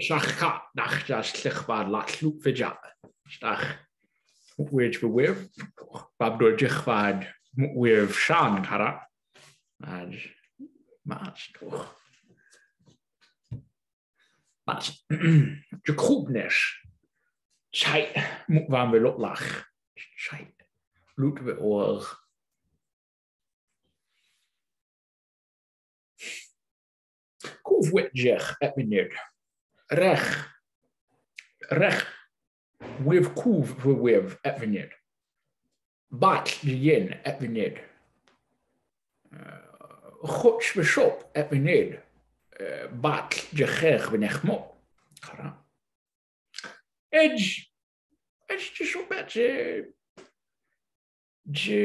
Llachka nachjas llychbar la llwp fidja. Stach wyr fy wyf. Bab dwi'n dychfad wyf sian cara. Ad mas. Mas. Dwi'n cwbnes. Chait. Mwfam fy lwtlach. Chai, Lwt fy o'r. Cwf wetjech et munud rech, rech, wef cwf fy wef et fy nid. Bat dy yen et fy nid. Chwts fy siop et fy nid. Bat dy chech fy nech mo. Chara. Edj, edj dy siop bet dy... dy...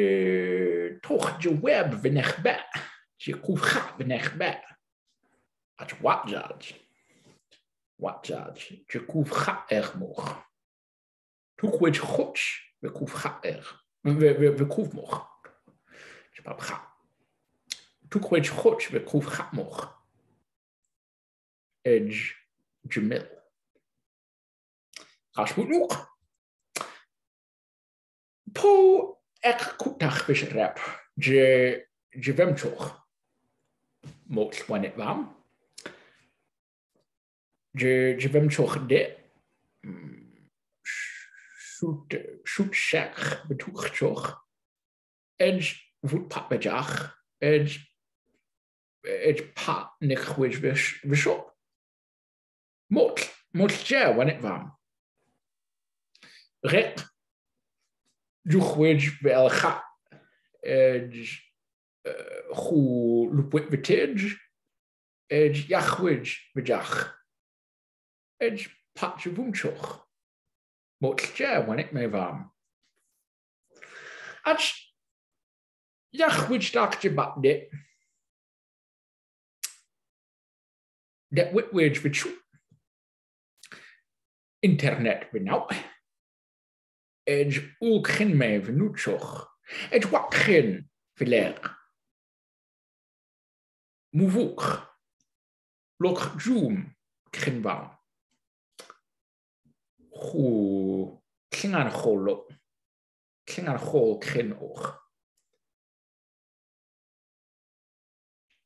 toch dy web fy nech bet. Dy cwf cha fy nech bet. At wat zalds watzaj, je kouf cha'er moch. Tuk wej chotch, ve kouf cha'er, ve kouf moch. Je pap cha. Tuk wej chotch, ve kouf cha moch. Ej jemel. Rashmut moch. Po ek koutach bish rep, je, je vemchoch. Moch wanet vam je vais me chourder. Shoot, shoot shach, betoog choch. Edge, voet pap met jach. Edge, edge pat nich wich vishop. Mot, mot je, wan it vam. Rek, juch wich bel cha. Edge, chou lupwit vitij. Edge, jach wich vijach. Edge patch fwmsiwch. Mwt lle it mei fam. Ach, iachwyd dach ti batne. Det witwyd fy chw. Internet fy naw. Edge ulchyn mei fy nwtsioch. Edge wachyn fy ler. Mwfwch. Loch drwm crynfawn hw, lling ar chol, lling ar chol cyn o'ch.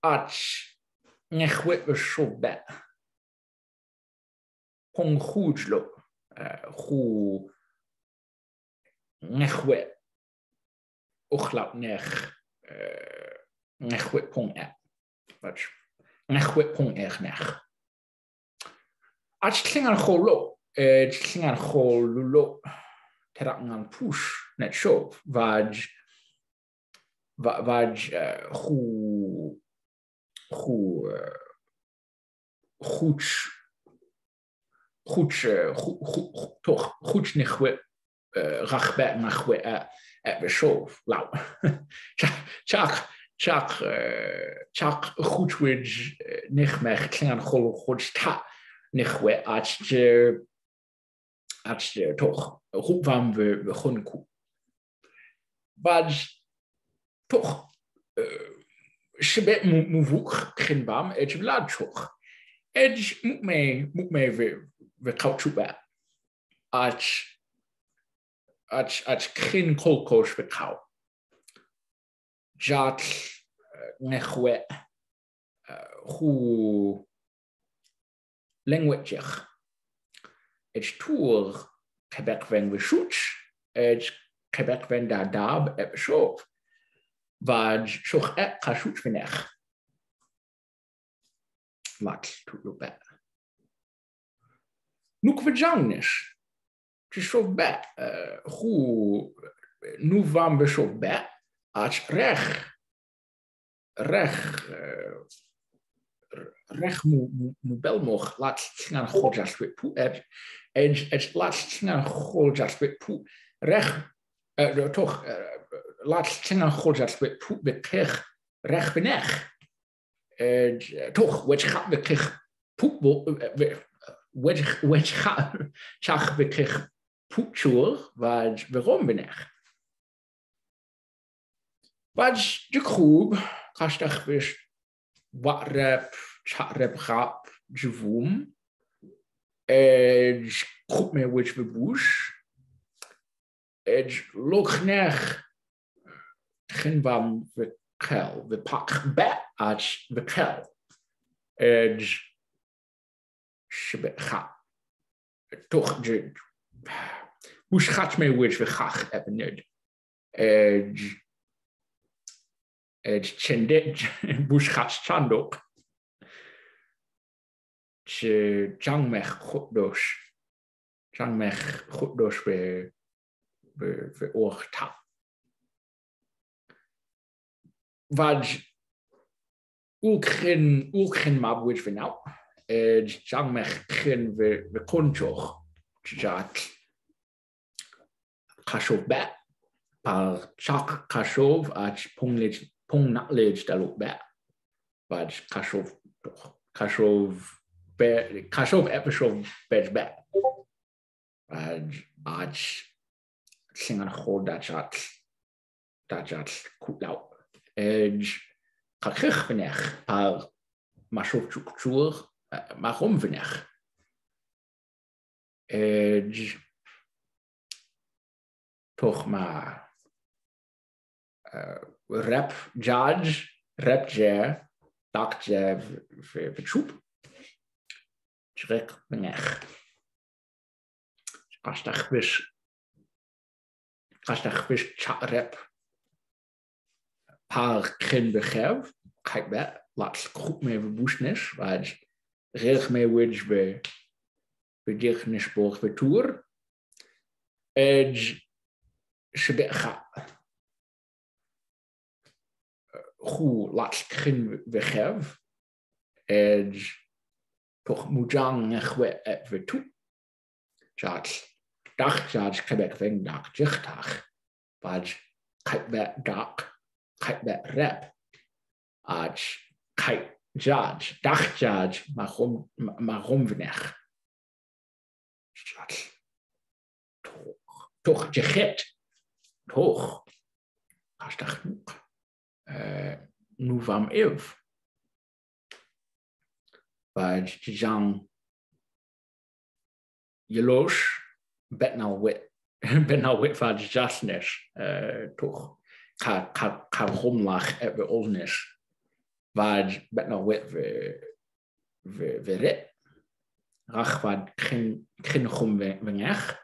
Ach, ngechwe y siobe. Hong hwjlo, e, hw, ngechwe, o'chlaw nech, ngechwe pong e. Ngechwe pong e. eich nech. Ach, lling ar cholo, Eh, tllingar cholulo terangan push net show vaj vaj khu eh, khu khuch eh, khuch toch khuch ni khwe rakhba na khwe at the show lau chak chak chak khuch wij nikh mech klingan khol khuch ta nikhwe atje artstuderen, toch? Waarom we begonnen koe. Maar toch, ze bent moet ook geen warm, het laat toch. Het moet mij, moet mij we weer koud zoeken. Als, als, als geen koolkoos weer koud. Dat, net hoe, language. tour Quebec wen resúch het Quebec van da dab e besoof, wat soch e van vinnech. Wat to be. Noek verjangnis. Tis so be go nu van be as reg reg recht mu belmoch laatst naar godzas wit poe et eh, en het laatst naar godja's wit poe recht eh, nou toch eh, laatst naar godzas wit poe wit pech recht beneg toch wat gaat we kreeg poe We, gaat zag we kreeg poetsur wat waarom beneg wat de kroeg kastach wist Edge waqreb xaqreb ħab ġivum, eġ kubme wieċ bibux, eġ loħneħ xinbam vikkel, vipaq beqaċ vikkel, eġ xibqa toħġid. Mux ħaċ me wieċ vikħax ebnid. Edge. het buscando Changmech Godos. Changmech Godos veroordeeld. Wat ook geen, ook geen mabuit van nou. het Changmech geen we konjoch. Jat. Kashov Bat, Par chak kashov Ach ponglet pung nak lej daluk ba baj kashov kashov be kashov epishov bej ba baj aj singan khod dajat dajat kutlau edge kakhrich venech par mashov chukchur machum venech edge toch ma rep judge, rep je, dak je fy trwp. Trec mnech. Gastach bys. Gastach chat rep. Par cyn bychef. Caig be, lat grŵp me fy bwysnes, wad rech me wyd be be dich nes boch be tŵr. Edge, sy'n bech chw lat cyn fechef, ed pwch mwjang chwe et fy tŵ. Jat, dach jat cebeg fe'n dach jichtach, bad kait bet dach, kait bet rep, ad kait jaj, dach jaj, ma chwm, fynech. Jat, toch, toch jichit, toch, as dach nwch nu vam ev. Ba jang yelosh bet na wet ben na wet fa jasnes toch ka ka ka homlach et we olnes va bet na wet we we we ret rach va kin kin khum we ngach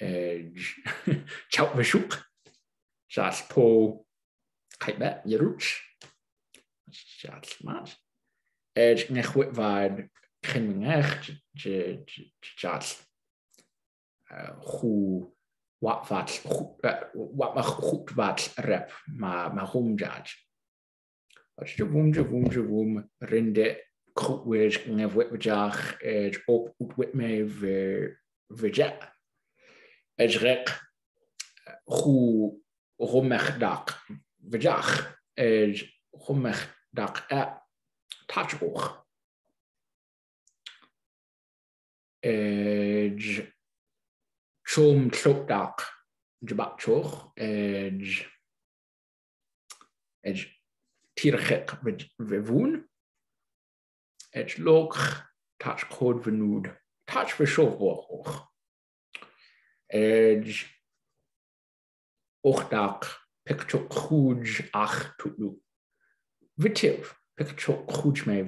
eh chau we shuk jas po Kaitbet, Yeruch. Siall mas. Er ngechwyd fain chynmyngech, siall. Chw, watfall, watfach chwtfall rep, ma hwmjaj. Os dy fwm, dy fwm, dy fwm, rinde cwtwyr ngefwyd fydach, er op wtwyd me fy fydja. Er rec, chw, hwmech dach, vajach is chumech dak Touch tachbuch. Is chum tlukdak jbatchuch is is tirchek vivun. Is lok Touch tachkod venud. Tach vishovboch. Is Dak picture huge ach tulu. Vitiv, picture huge me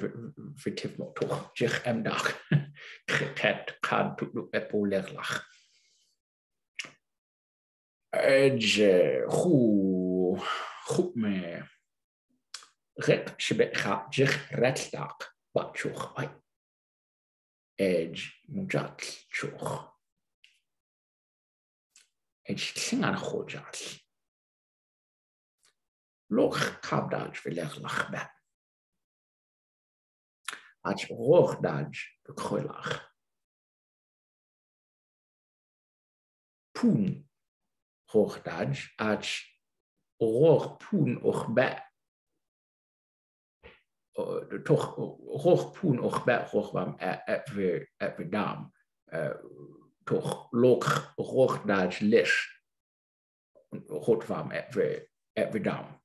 vitiv motor, zich em dag, kretet kan tulu epolerlach. Edge, hu, goed me. Rep, shibetcha, zich retlak, batchuch, oi. Edge, mujatchuch. Edge, klingan hojatl. Lochkabdaj vilech ben. Ach de bekroilach. Poen rochdag ach roch poen och be. Eh, toch roch poen och be, roch wam we dam. Eh, toch lok rochdaj lish. we wam eh, we dam.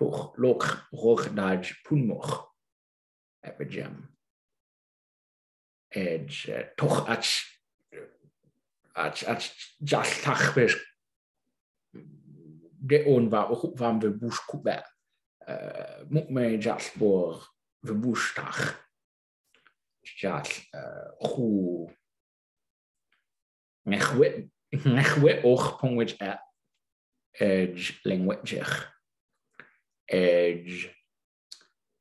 pwch, loch, roch, daj, pwnmoch. Eb y jam. Ed, e, toch at, at, at, jall tachbys. De o'n va o chwp fam fy bwys cwbe. Mwg me jall bwr fy bwys tach. Jall e, chw. Nechwe, nechwe o'ch pwngwyd e. Ed, lengwedrych. edge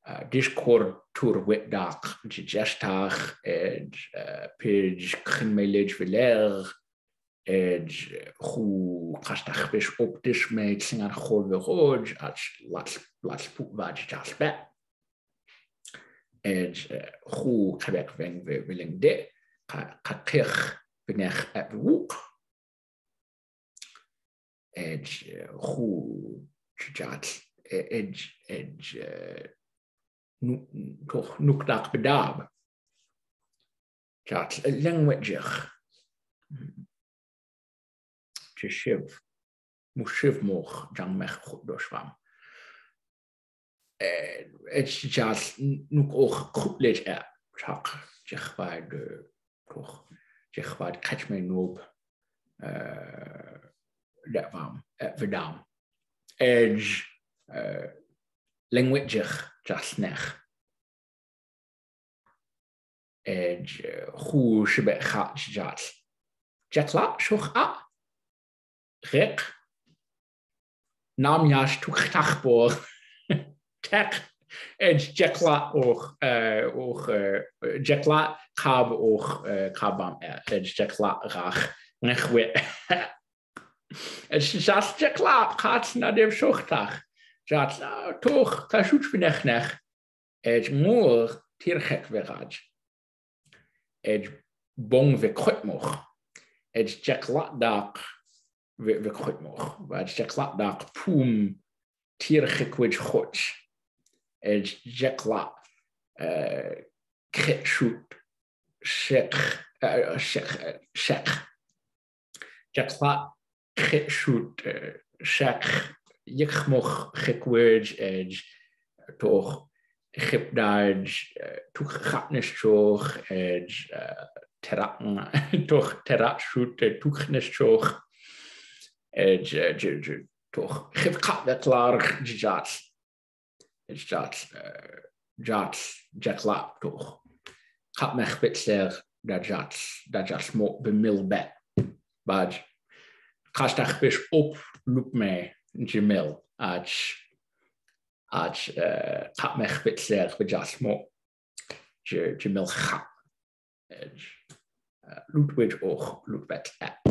uh, discord tour wit dark gestach edge uh, page mileage veler edge khu kastach bis optisch mailing meid khol we roj at lats lats put vaj jaspe edge khu uh, khabek ven ve willing de qaqir benach at wuk edge khu jats egy, egy dat bedab. Je language. Chishiv. Mushiv moch jang mech doshvam. Het is nu ook goed lees er. Zeg waar toch. het catch me noob. Dat warm. Verdam. Edge. uh, lengwydgych jallnech. Ej hw shibet chach jall. Jetla, shwch a. Rek. Nam jash tuch tachbor. Tech. Ej jetla och. Uh, och jetla kab och uh, kabam. Ej jekla rach. Nechwe. Ej jall jetla. kat na dem shuchtach. zat nou, toch tashut v'nechnech et moor tirchek v'raj et bong v'kotmoch et jeklatdak v'kotmoch et jeklatdak poem tirchek v'chot et jeklat eh, kretshut eh, eh, shek shek shek jeklat kretshut shek yichmoch chikwyrj edge toch chipdarj tuch chapnistroch edge teratn toch teratshoot tuchnistroch edge toch chip kapvetlar jats jats jats jatlap toch kapmech bitser da jats da jats mo bemilbet bad kastach bis op loop mee jimil ag ag cap mech bit llech by jall mo jimil chap Ludwig och Ludwig e.